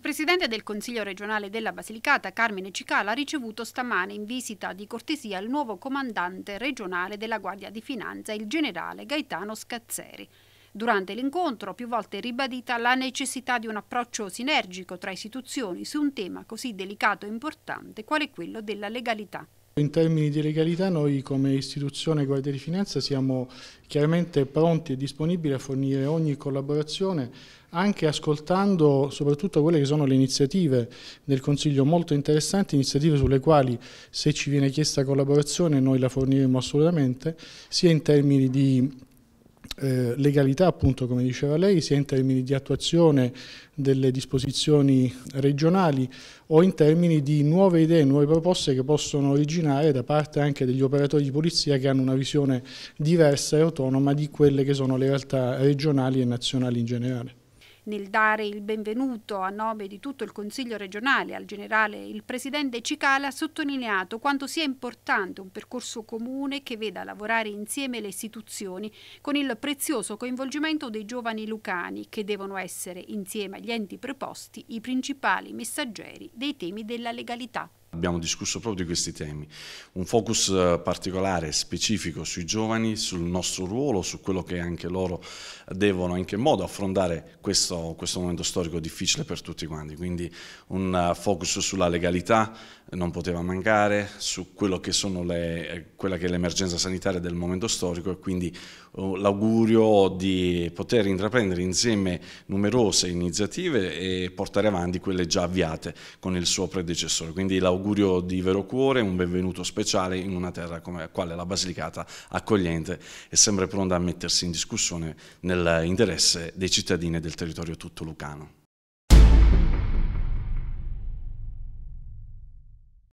Presidente del Consiglio regionale della Basilicata, Carmine Cicala, ha ricevuto stamane in visita di cortesia il nuovo comandante regionale della Guardia di Finanza, il generale Gaetano Scazzeri. Durante l'incontro più volte ribadita la necessità di un approccio sinergico tra istituzioni su un tema così delicato e importante quale quello della legalità. In termini di legalità noi come istituzione Guardia di Finanza siamo chiaramente pronti e disponibili a fornire ogni collaborazione anche ascoltando soprattutto quelle che sono le iniziative del Consiglio molto interessanti, iniziative sulle quali se ci viene chiesta collaborazione noi la forniremo assolutamente, sia in termini di eh, legalità, appunto come diceva lei, sia in termini di attuazione delle disposizioni regionali o in termini di nuove idee, nuove proposte che possono originare da parte anche degli operatori di polizia che hanno una visione diversa e autonoma di quelle che sono le realtà regionali e nazionali in generale. Nel dare il benvenuto a nome di tutto il Consiglio regionale al generale, il Presidente Cicala ha sottolineato quanto sia importante un percorso comune che veda lavorare insieme le istituzioni con il prezioso coinvolgimento dei giovani lucani che devono essere, insieme agli enti preposti, i principali messaggeri dei temi della legalità. Abbiamo discusso proprio di questi temi, un focus eh, particolare, specifico sui giovani, sul nostro ruolo, su quello che anche loro devono in che modo affrontare questo, questo momento storico difficile per tutti quanti, quindi un eh, focus sulla legalità non poteva mancare, su quello che le, eh, quella che è l'emergenza sanitaria del momento storico e quindi l'augurio di poter intraprendere insieme numerose iniziative e portare avanti quelle già avviate con il suo predecessore, quindi l'augurio augurio di vero cuore, un benvenuto speciale in una terra come quale la Basilicata, accogliente e sempre pronta a mettersi in discussione nell'interesse dei cittadini e del territorio tutto lucano.